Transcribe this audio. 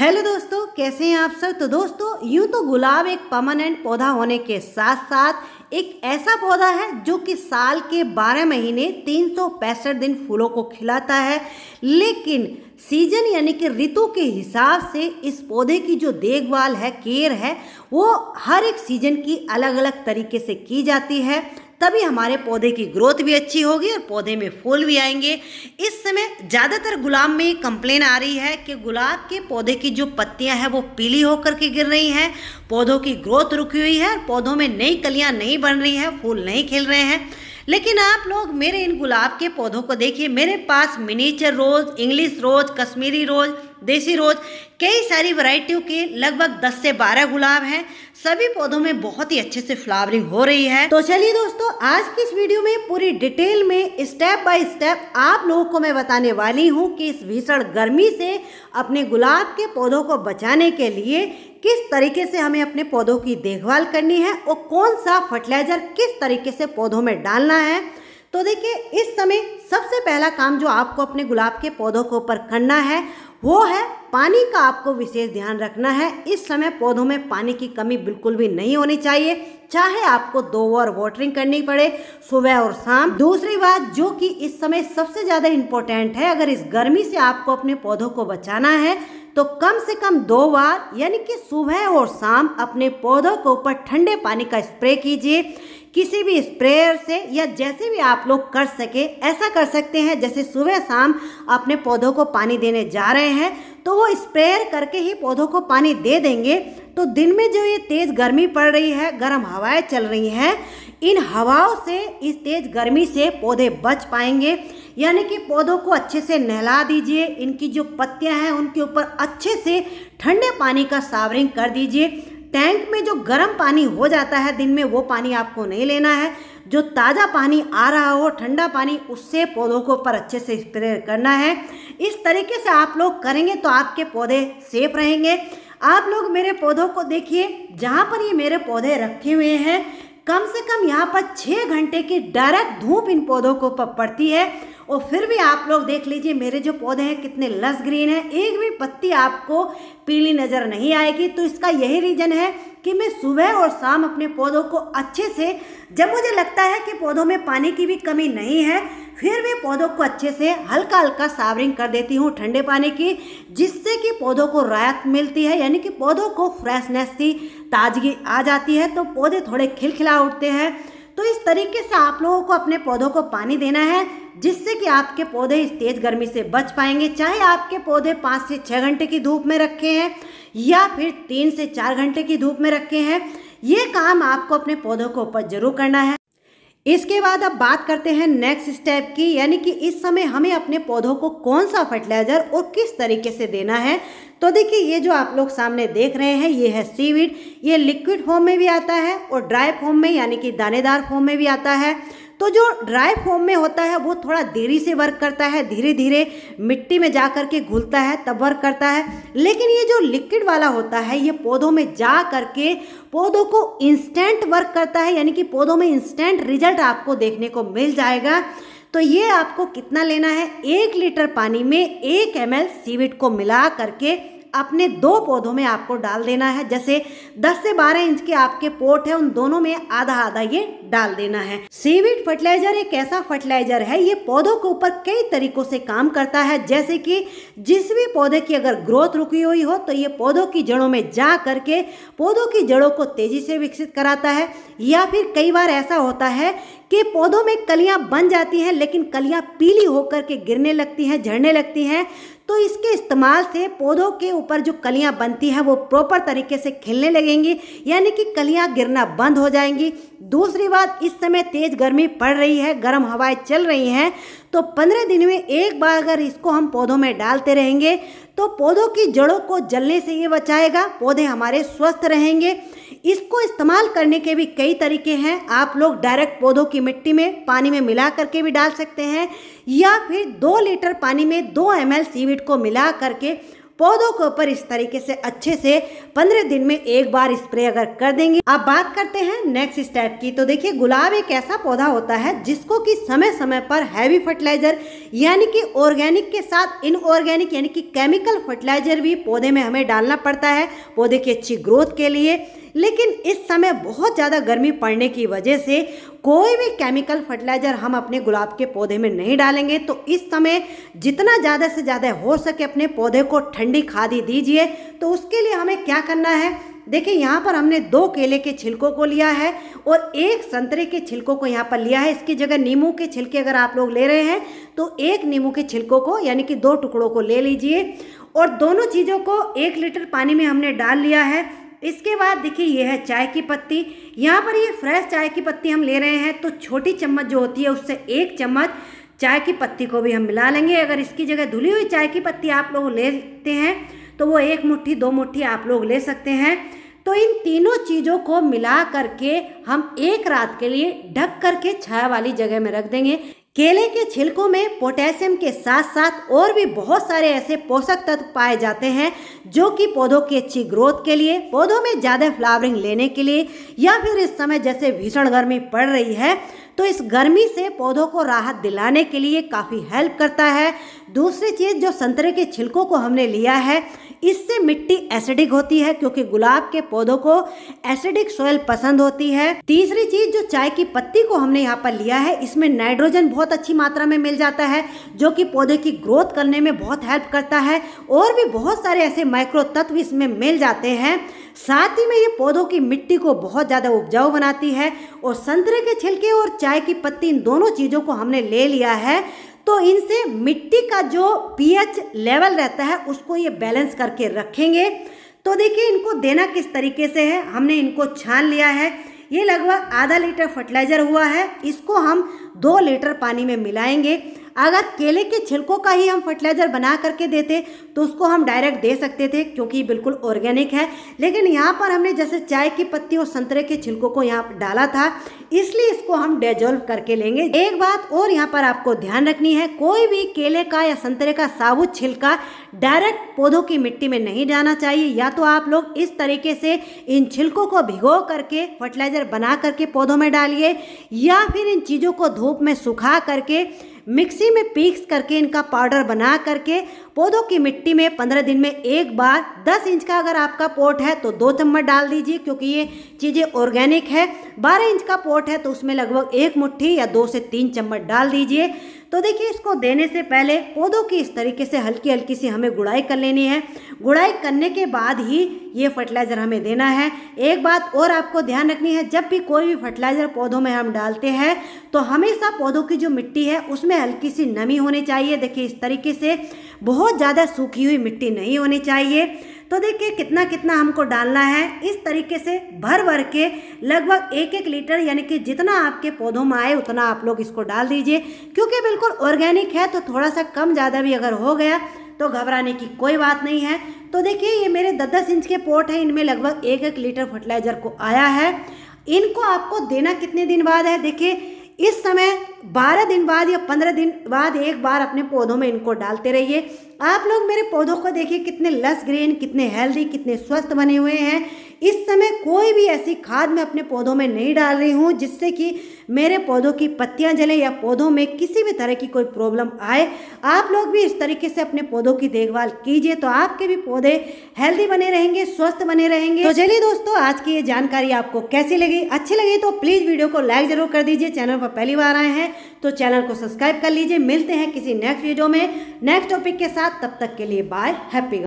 Hello दोस्तों, कैसे हैं आप सब? तो दोस्तों, यूँ तो गुलाब एक परमानेंट पौधा होने के साथ साथ एक ऐसा पौधा है जो कि साल के 12 महीने तीन सौ पैंसठ दिन फूलों को खिलाता है। लेकिन सीज़न यानी कि ऋतु के हिसाब से इस पौधे की जो देखभाल है केयर है, वो हर एक सीज़न की अलग अलग तरीके से की जाती है। तभी हमारे पौधे की ग्रोथ भी अच्छी होगी और पौधे में फूल भी आएँगे। इस समय ज़्यादातर गुलाब में कंप्लेन आ रही है कि गुलाब के पौधे की जो पत्तियाँ हैं, वो पीली होकर के गिर रही हैं। पौधों की ग्रोथ रुकी हुई है पौधों में नई कलियाँ नहीं बन रही हैं, फूल नहीं खिल रहे हैं। लेकिन आप लोग मेरे इन गुलाब के पौधों को देखिए। मेरे पास miniature rose, English rose, Kashmiri rose देसी रोज़। कई सारी वैरायटियों के लगभग 10 से 12 गुलाब हैं। सभी पौधों में बहुत ही अच्छे से फ्लावरिंग हो रही है। तो चलिए दोस्तों, आज की इस वीडियो में पूरी डिटेल में स्टेप बाय स्टेप आप लोगों को मैं बताने वाली हूँ कि इस भीषण गर्मी से अपने गुलाब के पौधों को बचाने के लिए किस तरीके से हमें अपने पौधों की देखभाल करनी है और कौन सा फर्टिलाइज़र किस तरीके से पौधों में डालना है। तो देखिए, इस समय सबसे पहला काम जो आपको अपने गुलाब के पौधों के ऊपर करना है, वो है पानी का आपको विशेष ध्यान रखना है। इस समय पौधों में पानी की कमी बिल्कुल भी नहीं होनी चाहिए, चाहे आपको दो बार वाटरिंग करनी पड़े, सुबह और शाम। दूसरी बात जो कि इस समय सबसे ज़्यादा इम्पोर्टेंट है, अगर इस गर्मी से आपको अपने पौधों को बचाना है तो कम से कम दो बार, यानी कि सुबह और शाम अपने पौधों के ऊपर ठंडे पानी का स्प्रे कीजिए। किसी भी स्प्रेयर से या जैसे भी आप लोग कर सके, ऐसा कर सकते हैं। जैसे सुबह शाम अपने पौधों को पानी देने जा रहे हैं तो वो स्प्रेयर करके ही पौधों को पानी दे देंगे। तो दिन में जो ये तेज़ गर्मी पड़ रही है, गर्म हवाएँ चल रही हैं, इन हवाओं से, इस तेज़ गर्मी से पौधे बच पाएँगे। यानी कि पौधों को अच्छे से नहला दीजिए, इनकी जो पत्तियाँ हैं उनके ऊपर अच्छे से ठंडे पानी का सावरिंग कर दीजिए। टैंक में जो गर्म पानी हो जाता है, दिन में वो पानी आपको नहीं लेना है। जो ताज़ा पानी आ रहा हो, ठंडा पानी, उससे पौधों को पर अच्छे से स्प्रे करना है। इस तरीके से आप लोग करेंगे तो आपके पौधे सेफ़ रहेंगे। आप लोग मेरे पौधों को देखिए, जहाँ पर ये मेरे पौधे रखे हुए हैं कम से कम यहाँ पर छः घंटे की डायरेक्ट धूप इन पौधों को पड़ती है और फिर भी आप लोग देख लीजिए, मेरे जो पौधे हैं, कितने लस ग्रीन हैं। एक भी पत्ती आपको पीली नज़र नहीं आएगी। तो इसका यही रीज़न है कि मैं सुबह और शाम अपने पौधों को अच्छे से, जब मुझे लगता है कि पौधों में पानी की भी कमी नहीं है फिर भी पौधों को अच्छे से हल्का हल्का सावरिंग कर देती हूँ ठंडे पानी की, जिससे कि पौधों को राहत मिलती है, यानी कि पौधों को फ्रेशनेस सी ताजगी आ जाती है। तो पौधे थोड़े खिलखिला उठते हैं। तो इस तरीके से आप लोगों को अपने पौधों को पानी देना है, जिससे कि आपके पौधे इस तेज गर्मी से बच पाएँगे। चाहे आपके पौधे पाँच से छः घंटे की धूप में रखे हैं, या फिर तीन से चार घंटे की धूप में रखे हैं, ये काम आपको अपने पौधों के ऊपर ज़रूर करना है। इसके बाद अब बात करते हैं नेक्स्ट स्टेप की, यानी कि इस समय हमें अपने पौधों को कौन सा फर्टिलाइज़र और किस तरीके से देना है? तो देखिए, ये जो आप लोग सामने देख रहे हैं, ये है सीविड ये लिक्विड फॉर्म में भी आता है और ड्राई फॉर्म में, यानी कि दानेदार फॉर्म में भी आता है। तो जो ड्राई फॉर्म में होता है, वो थोड़ा देरी से वर्क करता है धीरे धीरे मिट्टी में जा कर के घुलता है, तब वर्क करता है। लेकिन ये जो लिक्विड वाला होता है, ये पौधों में जा करके पौधों को इंस्टेंट वर्क करता है, यानी कि पौधों में इंस्टेंट रिज़ल्ट आपको देखने को मिल जाएगा। तो ये आपको कितना लेना है? एक लीटर पानी में एक एम एल सीविड को मिला करके अपने दो पौधों में आपको डाल देना है। जैसे 10 से 12 इंच के आपके पोट है, उन दोनों में आधा आधा ये डाल देना है। सीविड फर्टिलाइज़र एक ऐसा फर्टिलाइज़र है, ये पौधों के ऊपर कई तरीकों से काम करता है। जैसे कि जिस भी पौधे की अगर ग्रोथ रुकी हुई हो तो ये पौधों की जड़ों में जा करके पौधों की जड़ों को तेज़ी से विकसित कराता है। या फिर कई बार ऐसा होता है कि पौधों में कलियाँ बन जाती हैं, लेकिन कलियाँ पीली होकर के गिरने लगती हैं, झड़ने लगती हैं। तो इसके इस्तेमाल से पौधों के ऊपर जो कलियाँ बनती हैं, वो प्रॉपर तरीके से खिलने लगेंगी, यानी कि कलियाँ गिरना बंद हो जाएँगी। दूसरी बात, इस समय तेज़ गर्मी पड़ रही है, गर्म हवाएँ चल रही हैं तो पंद्रह दिन में एक बार अगर इसको हम पौधों में डालते रहेंगे तो पौधों की जड़ों को जलने से ये बचाएगा, पौधे हमारे स्वस्थ रहेंगे। इसको इस्तेमाल करने के भी कई तरीके हैं। आप लोग डायरेक्ट पौधों की मिट्टी में पानी में मिला करके भी डाल सकते हैं या फिर दो लीटर पानी में दो एम एल सीविड को मिला करके पौधों के ऊपर इस तरीके से अच्छे से पंद्रह दिन में एक बार स्प्रे अगर कर देंगे। अब बात करते हैं नेक्स्ट स्टेप की। तो देखिए, गुलाब एक ऐसा पौधा होता है जिसको कि समय समय पर हैवी फर्टिलाइज़र यानी कि ऑर्गेनिक के साथ इनऑर्गेनिक यानी कि केमिकल फर्टिलाइज़र भी पौधे में हमें डालना पड़ता है। पौधे की अच्छी ग्रोथ के लिए लेकिन इस समय बहुत ज़्यादा गर्मी पड़ने की वजह से कोई भी केमिकल फर्टिलाइज़र हम अपने गुलाब के पौधे में नहीं डालेंगे। तो इस समय जितना ज़्यादा से ज़्यादा हो सके अपने पौधे को ठंडी खादी दीजिए। तो उसके लिए हमें क्या करना है? देखिए, यहाँ पर हमने दो केले के छिलकों को लिया है और एक संतरे के छिलकों को यहाँ पर लिया है। इसकी जगह नींबू के छिलके अगर आप लोग ले रहे हैं तो एक नींबू के छिलकों को, यानी कि दो टुकड़ों को ले लीजिए। और दोनों चीज़ों को एक लीटर पानी में हमने डाल लिया है। इसके बाद देखिए ये है चाय की पत्ती। यहाँ पर ये फ्रेश चाय की पत्ती हम ले रहे हैं तो छोटी चम्मच जो होती है, उससे एक चम्मच चाय की पत्ती को भी हम मिला लेंगे। अगर इसकी जगह धुली हुई चाय की पत्ती आप लोग लेते हैं तो वो एक मुट्ठी, दो मुट्ठी आप लोग ले सकते हैं। तो इन तीनों चीज़ों को मिला करके हम एक रात के लिए ढक करके छाया वाली जगह में रख देंगे। केले के छिलकों में पोटेशियम के साथ साथ और भी बहुत सारे ऐसे पोषक तत्व पाए जाते हैं, जो कि पौधों की अच्छी ग्रोथ के लिए, पौधों में ज़्यादा फ्लावरिंग लेने के लिए, या फिर इस समय जैसे भीषण गर्मी पड़ रही है तो इस गर्मी से पौधों को राहत दिलाने के लिए काफ़ी हेल्प करता है। दूसरी चीज़ जो संतरे के छिलकों को हमने लिया है, इससे मिट्टी एसिडिक होती है क्योंकि गुलाब के पौधों को एसिडिक सोयल पसंद होती है। तीसरी चीज़ जो चाय की पत्ती को हमने यहाँ पर लिया है, इसमें नाइट्रोजन बहुत अच्छी मात्रा में मिल जाता है, जो कि पौधे की ग्रोथ करने में बहुत हेल्प करता है और भी बहुत सारे ऐसे माइक्रो तत्व इसमें मिल जाते हैं। साथ ही में ये पौधों की मिट्टी को बहुत ज़्यादा उपजाऊ बनाती है और संतरे के छिलके और चाय की पत्ती इन दोनों चीज़ों को हमने ले लिया है तो इनसे मिट्टी का जो पीएच लेवल रहता है, उसको ये बैलेंस करके रखेंगे। तो देखिए, इनको देना किस तरीके से है? हमने इनको छान लिया है। ये लगभग आधा लीटर फर्टिलाइज़र हुआ है। इसको हम दो लीटर पानी में मिलाएँगे। अगर केले के छिलकों का ही हम फर्टिलाइज़र बना करके देते तो उसको हम डायरेक्ट दे सकते थे, क्योंकि बिल्कुल ऑर्गेनिक है। लेकिन यहाँ पर हमने जैसे चाय की पत्ती और संतरे के छिलकों को यहाँ डाला था, इसलिए इसको हम डेजोल्व करके लेंगे। एक बात और यहाँ पर आपको ध्यान रखनी है, कोई भी केले का या संतरे का साबुत छिलका डायरेक्ट पौधों की मिट्टी में नहीं जाना चाहिए। या तो आप लोग इस तरीके से इन छिलकों को भिगो करके फर्टिलाइज़र बना करके पौधों में डालिए, या फिर इन चीज़ों को धूप में सुखा करके मिक्सी में पीस करके इनका पाउडर बना करके पौधों की मिट्टी में पंद्रह दिन में एक बार दस इंच का अगर आपका पोट है तो दो चम्मच डाल दीजिए, क्योंकि ये चीज़ें ऑर्गेनिक है। बारह इंच का पोट है तो उसमें लगभग एक मुट्ठी या दो से तीन चम्मच डाल दीजिए। तो देखिए, इसको देने से पहले पौधों की इस तरीके से हल्की हल्की सी हमें गुड़ाई कर लेनी है। गुड़ाई करने के बाद ही ये फर्टिलाइज़र हमें देना है। एक बात और आपको ध्यान रखनी है, जब भी कोई भी फर्टिलाइज़र पौधों में हम डालते हैं तो हमेशा पौधों की जो मिट्टी है, उसमें हल्की सी नमी होनी चाहिए। देखिए, इस तरीके से बहुत ज़्यादा सूखी हुई मिट्टी नहीं होनी चाहिए। तो देखिए कितना कितना हमको डालना है। इस तरीके से भर भर के लगभग एक एक लीटर, यानी कि जितना आपके पौधों में आए, उतना आप लोग इसको डाल दीजिए। क्योंकि बिल्कुल ऑर्गेनिक है तो थोड़ा सा कम ज़्यादा भी अगर हो गया तो घबराने की कोई बात नहीं है। तो देखिए, ये मेरे दस दस इंच के पोट हैं, इनमें लगभग एक एक लीटर फर्टिलाइज़र को आया है। इनको आपको देना कितने दिन बाद है? देखिए, इस समय बारह दिन बाद या पंद्रह दिन बाद एक बार अपने पौधों में इनको डालते रहिए। आप लोग मेरे पौधों को देखिए, कितने लस ग्रीन, कितने हेल्दी कितने स्वस्थ बने हुए हैं। इस समय कोई भी ऐसी खाद मैं अपने पौधों में नहीं डाल रही हूँ, जिससे कि मेरे पौधों की पत्तियाँ जले या पौधों में किसी भी तरह की कोई प्रॉब्लम आए। आप लोग भी इस तरीके से अपने पौधों की देखभाल कीजिए तो आपके भी पौधे हेल्दी बने रहेंगे, स्वस्थ बने रहेंगे। तो चलिए दोस्तों, आज की ये जानकारी आपको कैसी लगी? अच्छी लगी तो प्लीज़ वीडियो को लाइक ज़रूर कर दीजिए। चैनल पर पहली बार आए तो चैनल को सब्सक्राइब कर लीजिए। मिलते हैं किसी नेक्स्ट वीडियो में। नेक्स्ट टॉपिक के साथ, तब तक के लिए बाय हैप्पी